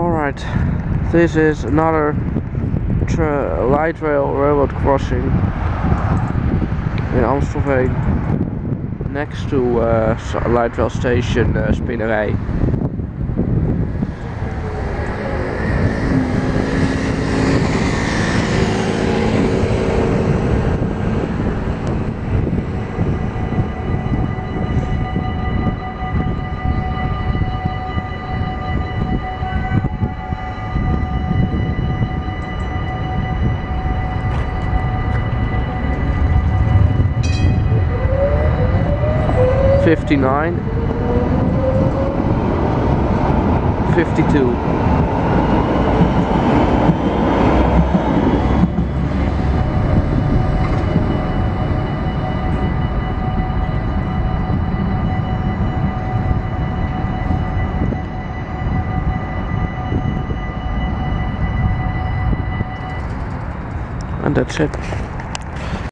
Alright, this is another light rail railroad crossing in Amstelveen next to uh, light rail station uh, Spinnerij. 59 52 and that's it